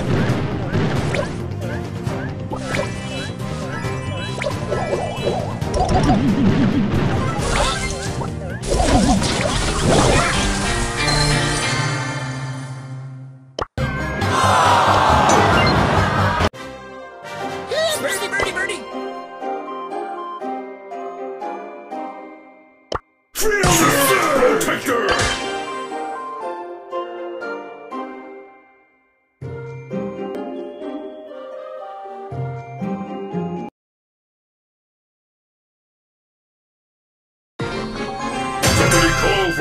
Oh!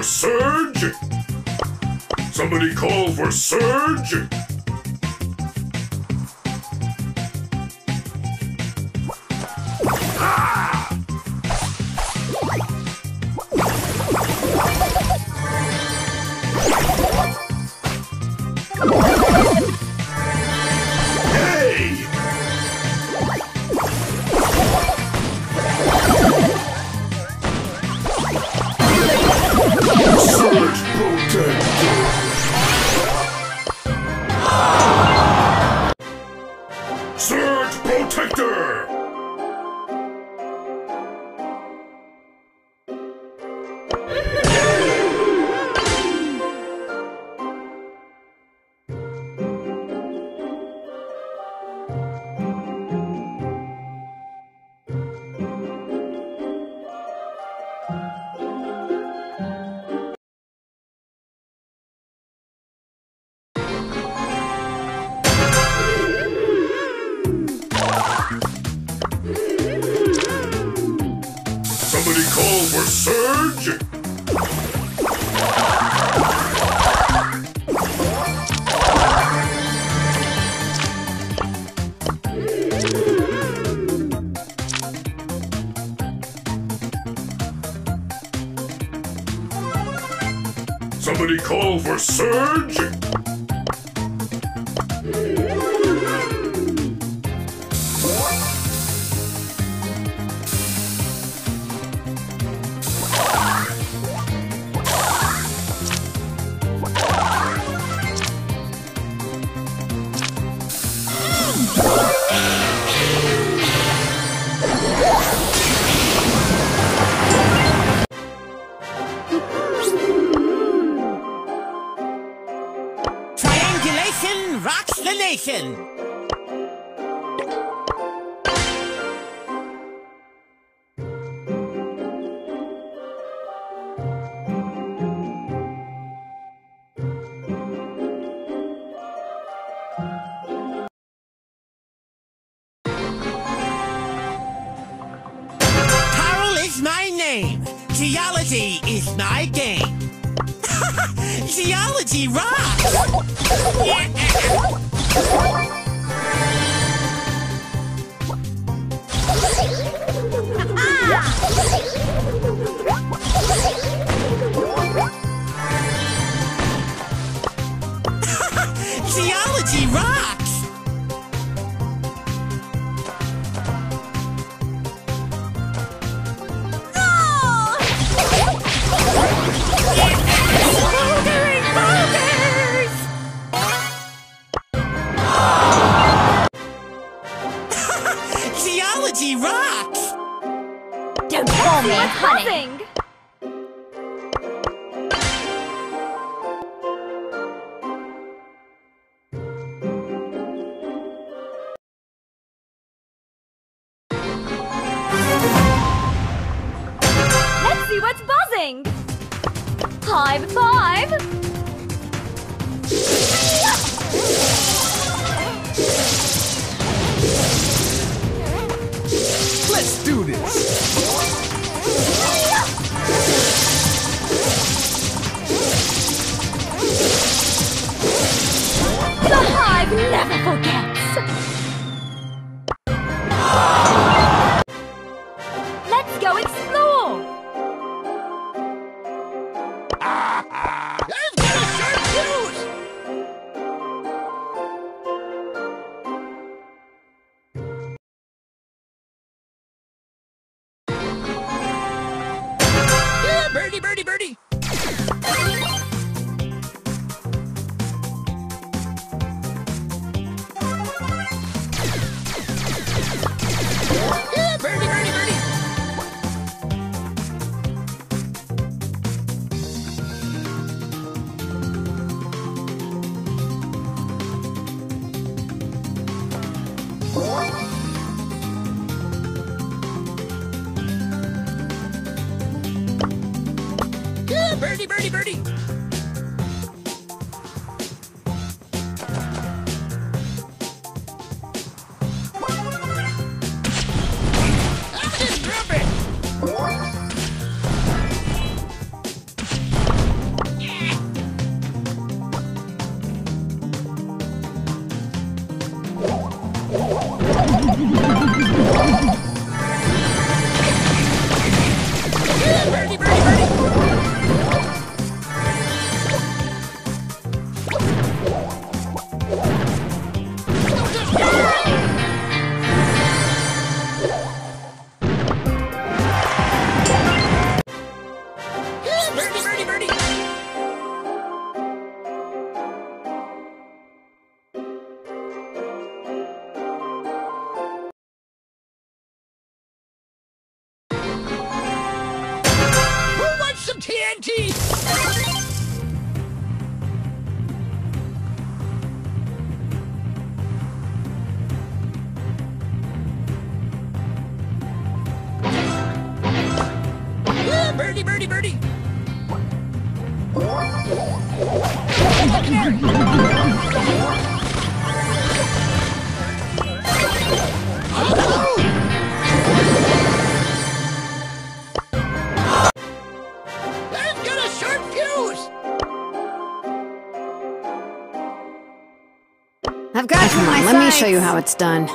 For Surge! Somebody call for Surge! Call for Surge! Somebody call for Surge! Rocks the nation. Geology rocks! what's buzzing. Five. Let's do this. The hive never forgets. Wants I've got Come on, let me show you how it's done.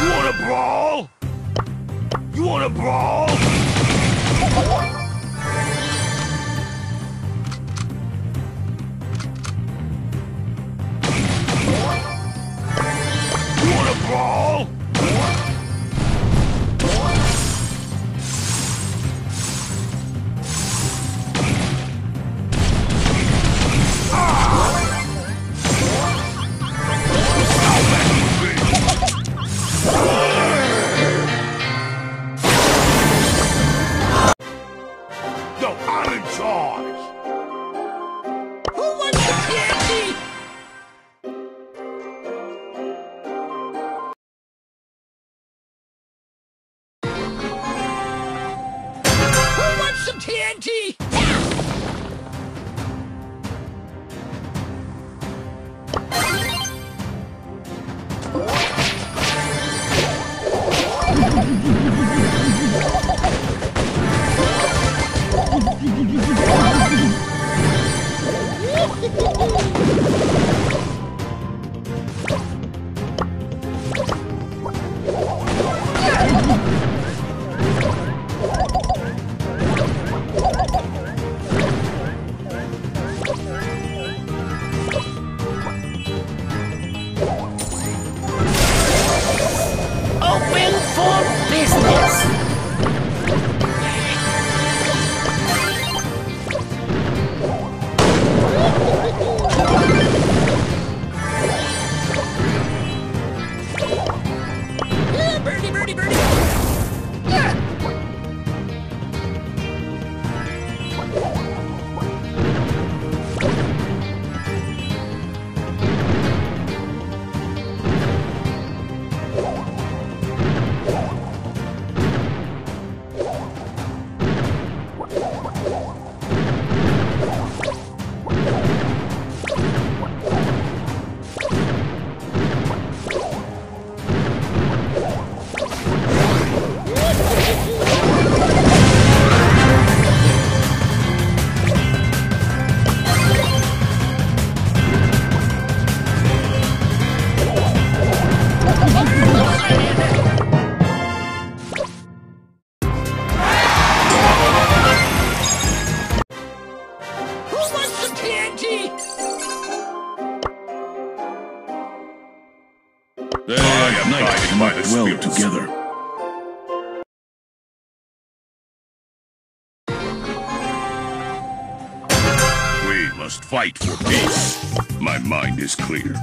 You wanna brawl? You wanna brawl? You TNT! Yeah! birdie, birdie! I am guided by the well spirits. together. We must fight for peace. My mind is clear.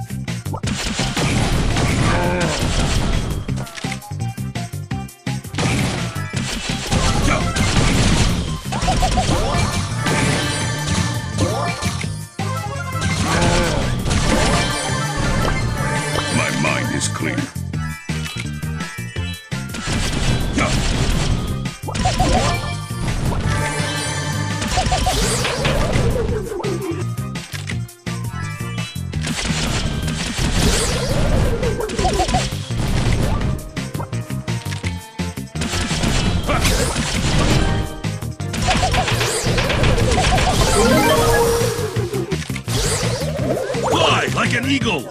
An eagle!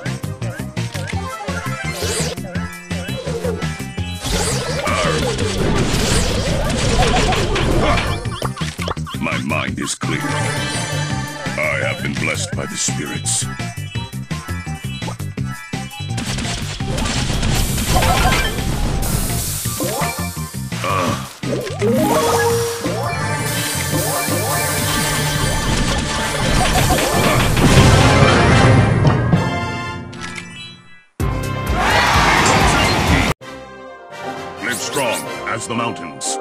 My mind is clear. I have been blessed by the spirits. The mountains.